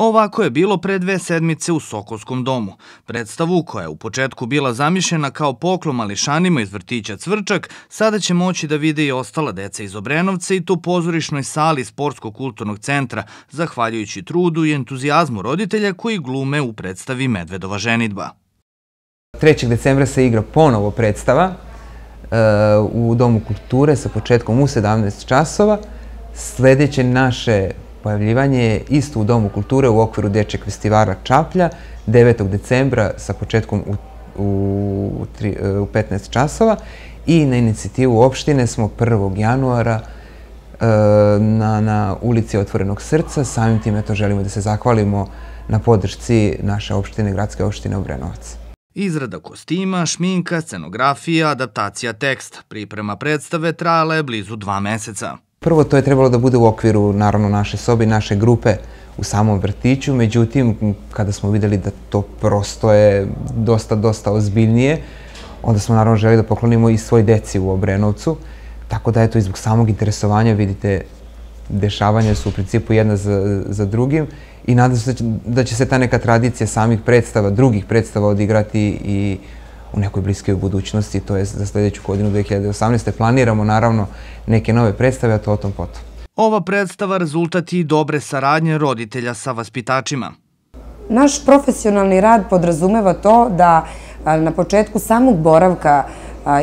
Ovako je bilo pre dve sedmice u Sokolskom domu. Predstavu, koja je u početku bila zamišljena kao poklon mališanima iz vrtića Cvrčak, sada će moći da vide i ostala deca iz Obrenovca i to u pozorišnoj sali Sportsko-kulturnog centra, zahvaljujući trudu i entuzijazmu roditelja koji glume u predstavi Medvedova ženitba. 3. decembra se igra ponovo predstava e, u Domu kulture sa početkom u 17 časova. Sledeće naše Pojavljivanje je isto u Domu kulture u okviru Dečeg festivala Čaplja 9. decembra sa početkom u, u, u 15 časova i na inicijativu opštine smo 1. januara e, na, na ulici Otvorenog srca. Samim time to želimo da se zahvalimo na podršci naše opštine, gradske opštine Obrenovac. Izrada kostima, šminka, scenografija, adaptacija teksta. Priprema predstave trajala je blizu dva meseca. Prvo to je trebalo da bude u okviru, naravno, naše sobe i naše grupe u samom vrtiću, međutim, kada smo videli da to prosto je dosta, dosta ozbiljnije, onda smo naravno želi da poklonimo i svoj deci u Obrenovcu, tako da eto, izbog samog interesovanja, vidite, dešavanja su u principu jedna za, drugim i nadam se da da će se ta neka tradicija samih predstava, drugih predstava odigrati i u nekoj bliskoj budućnosti, to je za sledeću godinu 2018. Planiramo naravno neke nove predstave, a to o tom potom. Ova predstava rezultat i dobre saradnje roditelja sa vaspitačima. Naš profesionalni rad podrazumeva to da na početku samog boravka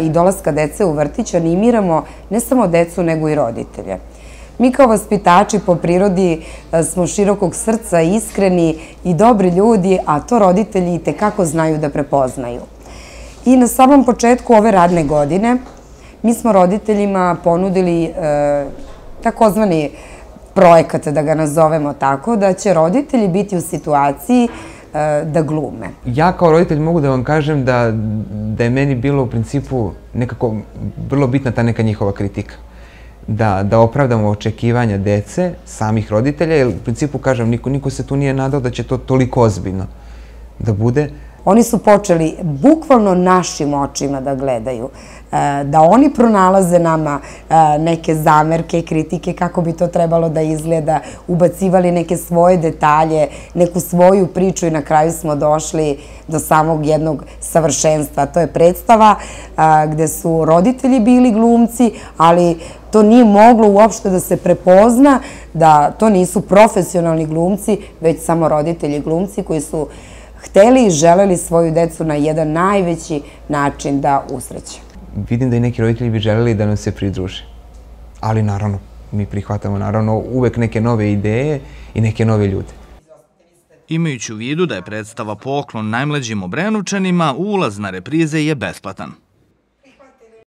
i dolaska dece u vrtić animiramo ne samo decu nego i roditelje. Mi kao vaspitači po prirodi smo širokog srca, iskreni i dobri ljudi, a to roditelji i tekako znaju da prepoznaju. I na samom početku ove radne godine mi smo roditeljima ponudili e, takozvani projekat, da ga nazovemo tako, da će roditelji biti u situaciji e, da glume. Ja kao roditelj mogu da vam kažem da, da je meni bilo u principu nekako vrlo bitna ta neka njihova kritika. Da, da opravdamo očekivanja dece, samih roditelja, jer u principu kažem, niko, niko se tu nije nadao da će to toliko ozbiljno da bude. Oni su počeli bukvalno našim očima da gledaju, e, da oni pronalaze nama e, neke zamerke, kritike, kako bi to trebalo da izgleda, ubacivali neke svoje detalje, neku svoju priču i na kraju smo došli do samog jednog savršenstva. To je predstava e, gde su roditelji bili glumci, ali to nije moglo uopšte da se prepozna da to nisu profesionalni glumci, već samo roditelji glumci koji su hteli i želeli svoju decu na jedan najveći način da usreće. Vidim da i neki roditelji bi želeli da nam se pridruže. Ali naravno, mi prihvatamo naravno uvek neke nove ideje i neke nove ljude. Imajući u vidu da je predstava poklon najmlađim obrenučanima, ulaz na reprize je besplatan.